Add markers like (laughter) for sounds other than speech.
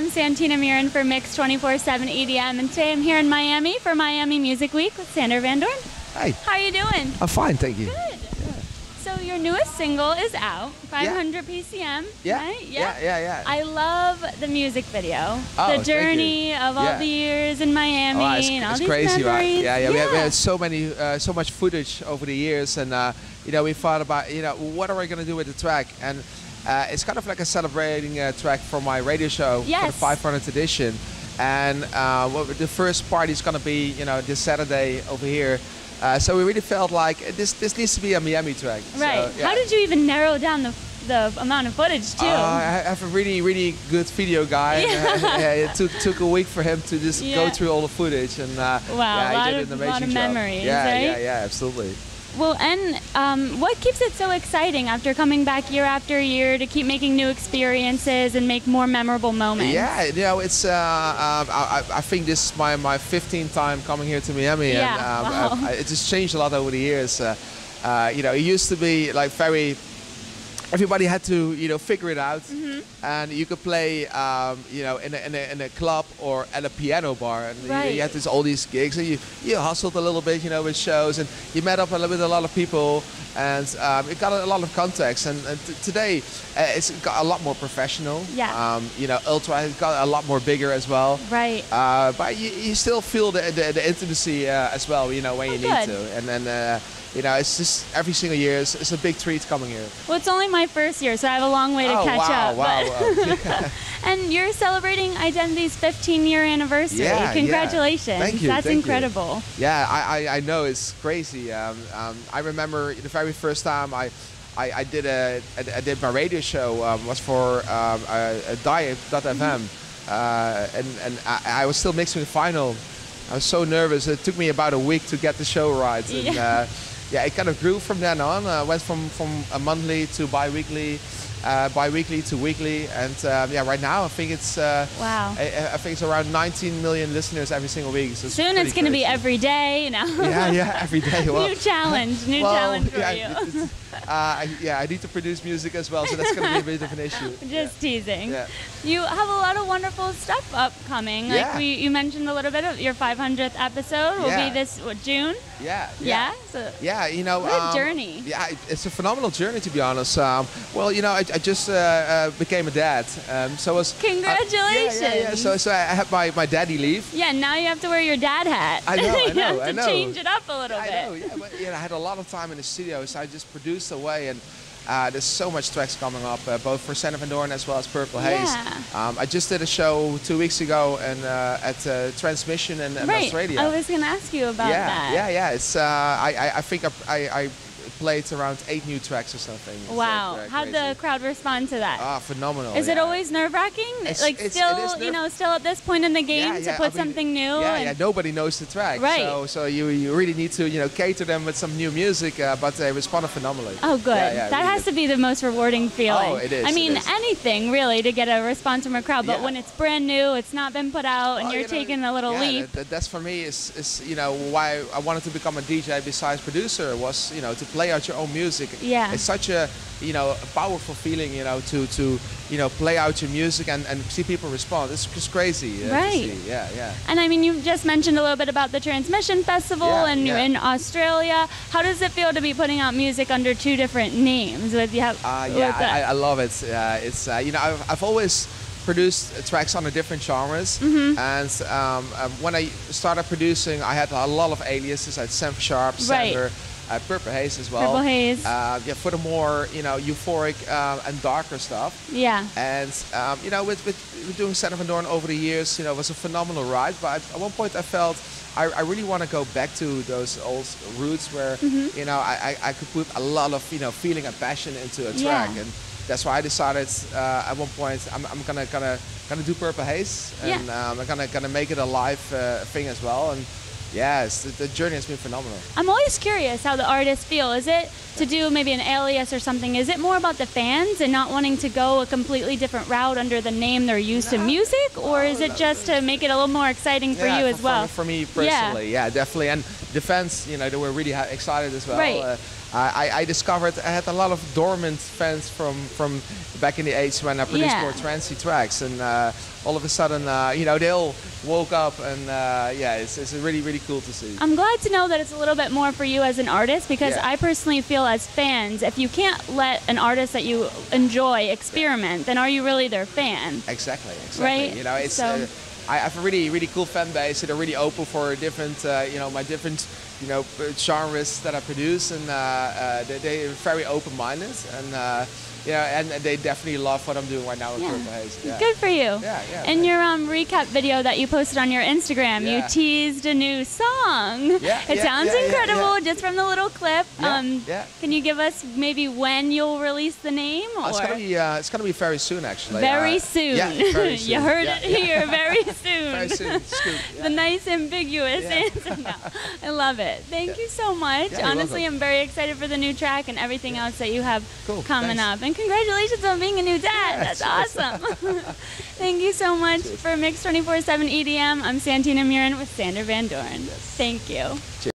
I'm Santina Murin for Mix 24 7 EDM, and today I'm here in Miami for Miami Music Week with Sander van Doorn. Hi. How are you doing? I'm fine, thank you. Good. So your newest single is out, 500 PCM. Yeah. Right? Yeah, yeah, yeah. I love the music video. Oh, the journey of all Yeah. the years in Miami Oh, it's, and all it's these crazy, right? memories. Yeah, yeah. We, had, we had so many, uh, so much footage over the years, and uh, you know, we thought about, you know, what are we gonna do with the track? And uh, it's kind of like a celebrating uh, track for my radio show Yes. for the 500th edition. And uh, well, the first party is gonna be, you know, this Saturday over here. Uh, so we really felt like this this needs to be a Miami track. So, Right. yeah. How did you even narrow down the the amount of footage too? Uh, I have a really, really good video guy. (laughs) yeah, it took, took a week for him to just Yeah. go through all the footage, and uh, Wow, yeah, a lot he did of- an lot of job. memories, Yeah, right? yeah, yeah, absolutely. Well, and um, what keeps it so exciting after coming back year after year to keep making new experiences and make more memorable moments? Yeah, you know, it's. Uh, um, I, I I think this is my, my 15th time coming here to Miami, Yeah, and um, wow. I, I, it just changed a lot over the years. Uh, uh, you know, it used to be like very. Everybody had to, you know, figure it out, Mm-hmm. and you could play, um, you know, in a, in, a, in a club or at a piano bar, and you, Right. you had this all these gigs, and you you hustled a little bit, you know, with shows, and you met up with a lot of people, and um, it got a lot of context. And, and t- today, uh, it's got a lot more professional. Yeah. Um, you know, Ultra has got a lot more bigger as well. Right. Uh, but you, you still feel the, the, the intimacy uh, as well, you know, when Oh, you need to. And then, uh, you know, it's just every single year, it's, it's a big treat coming here. Well, it's only my first year, so I have a long way to oh, catch wow, up. wow, but- wow. (laughs) (laughs) and you're celebrating Identity's 15 year anniversary. Yeah, yeah. Congratulations. Thank you, That's thank you. incredible. Yeah, I, I, I know it's crazy. Um, um, I remember the very first time I, I, I did a I, I did my radio show um, was for um, a, a DI.fm, uh, and and I, I was still mixing the final. I was so nervous. It took me about a week to get the show right. And, Yeah. uh, (laughs) yeah, it kind of grew from then on. Uh, went from from a monthly to bi-weekly. Uh, bi-weekly to weekly, and um, yeah, right now I think it's uh, Wow. I, I think it's around 19 million listeners every single week. So Soon pretty it's going to be every day, you know. Yeah, yeah, every day. (laughs) Well, new (laughs) challenge, new well, challenge for yeah, you. it's- it's- uh, I- yeah, I need to produce music as well, so that's going to be a bit of an issue. (laughs) Just teasing. Yeah. You have a lot of wonderful stuff upcoming. Yeah. Like we, you mentioned a little bit of your 500th episode will Yeah. be this what, June. Yeah, Yeah. So Yeah, you know, What a um, journey. Yeah, it's a phenomenal journey to be honest. Um, well, you know, I, I just uh, uh, became a dad, um, so I was. uh, yeah, yeah, yeah. So, so I had my, my daddy leave. yeah, now you have to wear your dad hat. I know, I (laughs) you know, have to I know. change it up a little I bit. know, yeah, but you know, I had a lot of time in the studio, so I just produced away and. Uh, there's so much tracks coming up, uh, both for Sander van Doorn as well as Purple Haze. Yeah. Um, I just did a show two weeks ago and uh, at uh, Transmission in, in right. Australia. I was going to ask you about yeah, that. yeah, yeah. It's uh, I, I, I think I, I, I played around eight new tracks or something. Wow. like, uh, How'd the crowd respond to that? Ah, phenomenal. Is it always nerve wracking? Like it's- still, you know, still at this point in the game Yeah, to yeah, put I mean, something new. Yeah, and- yeah. Nobody knows the track, Right. So, so you, you really need to you know cater them with some new music, uh, but they responded phenomenally. Oh, good. Yeah, yeah, that really has good. to be the most rewarding feeling. Oh, it is, I mean, is. anything really to get a response from a crowd, but Yeah. when it's brand new, it's not been put out, and Well, you're you know, taking a little yeah, leap. that- that's for me is, is you know why I wanted to become a DJ besides producer was you know to play out your own music. Yeah. It's such a you know a powerful feeling you know to to you know play out your music and, and see people respond. It's just crazy. uh, to Right. see. Yeah, yeah. And I mean, you just mentioned a little bit about the Transmission Festival, Yeah, and you're in Australia. How does it feel to be putting out music under two different names? With you have, Uh, yeah. I, I love it. Uh, it's uh, you know I've, I've always produced tracks under different genres, Mm-hmm. and um, um, when I started producing, I had a lot of aliases. I had Sam Sharp, Right. Uh, Purple Haze as well. Purple Haze. Uh, yeah, for the more you know euphoric uh, and darker stuff. yeah. And um, you know, with, with, with doing Sander van Doorn over the years, you know, it was a phenomenal ride. But at one point, I felt I, I really want to go back to those old roots where Mm-hmm. you know I, I, I could put a lot of you know feeling and passion into a Yeah. track, and that's why I decided uh, at one point I'm, I'm gonna gonna gonna do Purple Haze, and Yeah. um, I'm gonna gonna make it a live uh, thing as well. And yes, the, the journey has been phenomenal. I'm always curious how the artists feel. Is it to do maybe an alias or something? Is it more about the fans and not wanting to go a completely different route under the name they're used to music, or is it just to make it a little more exciting for yeah, you as well? For, me Yeah. personally, yeah. definitely. And the fans, you know, they were really excited as well. Right. Uh, I, I discovered I had a lot of dormant fans from from back in the age when I produced Yeah. more trancey tracks, and uh, all of a sudden, uh, you know, they all woke up, and uh, yeah, it's, it's really really cool to see. I'm glad to know that it's a little bit more for you as an artist because Yeah. I personally feel as fans, if you can't let an artist that you enjoy experiment, then are you really their fan? Exactly, exactly. Right, You know, it's. so- Uh, I have a really, really cool fan base. They're really open for different, uh, you know, my different, you know, genres that I produce, and uh, uh, they, they're very open-minded, and uh, you know, and they definitely love what I'm doing right now with Yeah. Purple Haze. Yeah. Good for you. Yeah, yeah, In thanks. your um, recap video that you posted on your Instagram, you teased a new song. Yeah, it yeah, sounds yeah, yeah, incredible yeah. just from the little clip. Yeah, um, yeah. Can you give us maybe when you'll release the name? Oh, it's or- gonna be, uh, it's gonna be very soon, actually. very Uh, soon. Yeah, very (laughs) soon. you heard Yeah, it yeah. here. Very soon. (laughs) Very soon. Scoop. (laughs) Yeah. the nice ambiguous Yeah. answer. No, I love it. Thank you so much. Yeah, Honestly, welcome. I'm very excited for the new track and everything else that you have Cool, coming thanks. up. And congratulations on being a new dad. That's awesome. (laughs) (laughs) Thank you so much for Mix 24/7 EDM. I'm Santina Murin with Sander van Doorn. Thank you.